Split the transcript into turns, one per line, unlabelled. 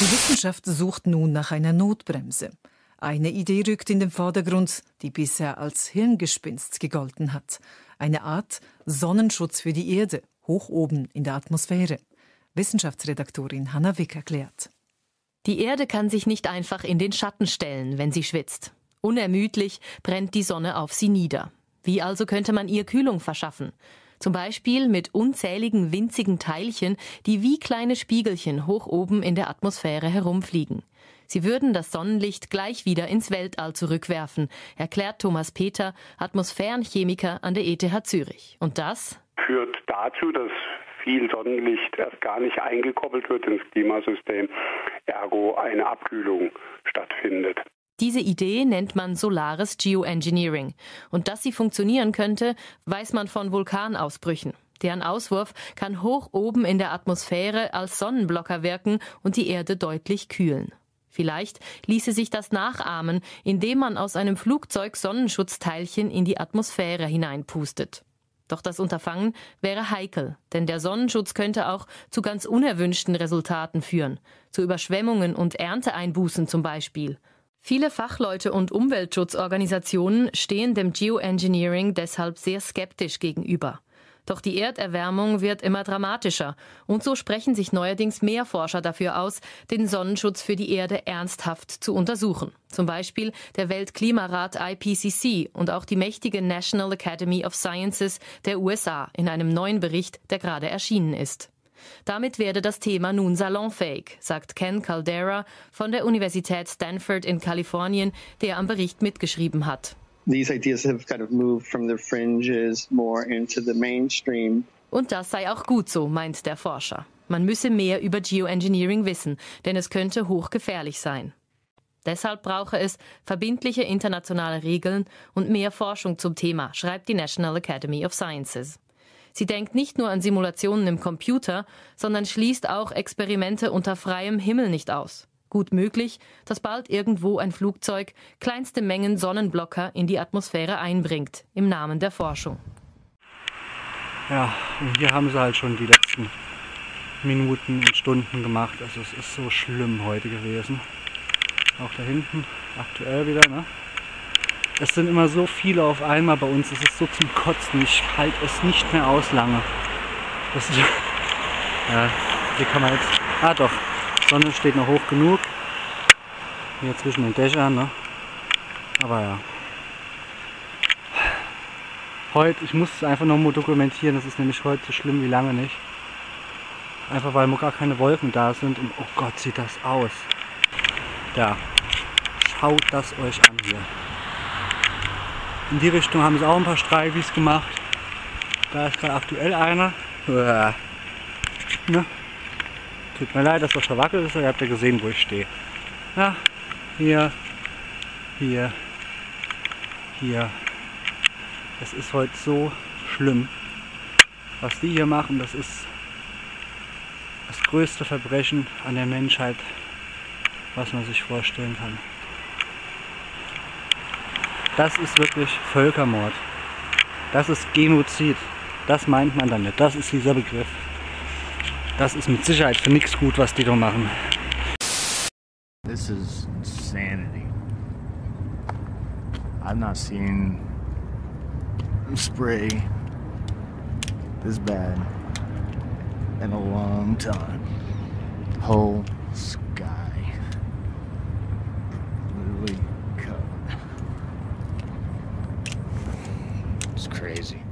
Die Wissenschaft sucht nun nach einer Notbremse. Eine Idee rückt in den Vordergrund, die bisher als Hirngespinst gegolten hat. Eine Art Sonnenschutz für die Erde, hoch oben in der Atmosphäre. Wissenschaftsredaktorin Hanna Wick erklärt.
Die Erde kann sich nicht einfach in den Schatten stellen, wenn sie schwitzt. Unermüdlich brennt die Sonne auf sie nieder. Wie also könnte man ihr Kühlung verschaffen? Zum Beispiel mit unzähligen winzigen Teilchen, die wie kleine Spiegelchen hoch oben in der Atmosphäre herumfliegen. Sie würden das Sonnenlicht gleich wieder ins Weltall zurückwerfen, erklärt Thomas Peter, Atmosphärenchemiker an der ETH Zürich. Und das
führt dazu, dass viel Sonnenlicht erst gar nicht eingekoppelt wird ins Klimasystem, ergo eine Abkühlung stattfindet.
Diese Idee nennt man solares Geoengineering. Und dass sie funktionieren könnte, weiß man von Vulkanausbrüchen. Deren Auswurf kann hoch oben in der Atmosphäre als Sonnenblocker wirken und die Erde deutlich kühlen. Vielleicht ließe sich das nachahmen, indem man aus einem Flugzeug Sonnenschutzteilchen in die Atmosphäre hineinpustet. Doch das Unterfangen wäre heikel, denn der Sonnenschutz könnte auch zu ganz unerwünschten Resultaten führen, zu Überschwemmungen und Ernteeinbußen zum Beispiel. Viele Fachleute und Umweltschutzorganisationen stehen dem Geoengineering deshalb sehr skeptisch gegenüber. Doch die Erderwärmung wird immer dramatischer und so sprechen sich neuerdings mehr Forscher dafür aus, den Sonnenschutz für die Erde ernsthaft zu untersuchen. Zum Beispiel der Weltklimarat IPCC und auch die mächtige National Academy of Sciences der USA in einem neuen Bericht, der gerade erschienen ist. Damit werde das Thema nun salonfähig, sagt Ken Caldera von der Universität Stanford in Kalifornien, der am Bericht mitgeschrieben hat.
These ideas have kind of moved from the fringes more into the mainstream.
Und das sei auch gut so, meint der Forscher. Man müsse mehr über Geoengineering wissen, denn es könnte hochgefährlich sein. Deshalb brauche es verbindliche internationale Regeln und mehr Forschung zum Thema, schreibt die National Academy of Sciences. Sie denkt nicht nur an Simulationen im Computer, sondern schließt auch Experimente unter freiem Himmel nicht aus. Gut möglich, dass bald irgendwo ein Flugzeug kleinste Mengen Sonnenblocker in die Atmosphäre einbringt, im Namen der Forschung.
Ja, und hier haben sie halt schon die letzten Minuten und Stunden gemacht. Also es ist so schlimm heute gewesen. Auch da hinten, aktuell wieder, ne? Es sind immer so viele auf einmal bei uns. Es ist so zum Kotzen. Ich halte es nicht mehr aus lange. Das ist, ja, hier kann man jetzt. Ah doch, Sonne steht noch hoch genug. Hier zwischen den Dächern, ne? Aber ja. Heute, ich muss es einfach noch mal dokumentieren. Das ist nämlich heute so schlimm wie lange nicht. Einfach weil gar keine Wolken da sind. Und oh Gott, sieht das aus. Da. Schaut das euch an hier. In die Richtung haben sie auch ein paar Streifis gemacht. Da ist gerade aktuell einer. Ne? Tut mir leid, dass das verwackelt ist, aber ihr habt ja gesehen, wo ich stehe. Ja, hier, hier, hier. Es ist heute so schlimm, was die hier machen. Das ist das größte Verbrechen an der Menschheit, was man sich vorstellen kann. Das ist wirklich Völkermord. Das ist Genozid. Das meint man damit. Das ist dieser Begriff. Das ist mit Sicherheit für nichts gut, was die da machen.
This is insanity. I've not seen spray this bad in a long time. Whole crazy.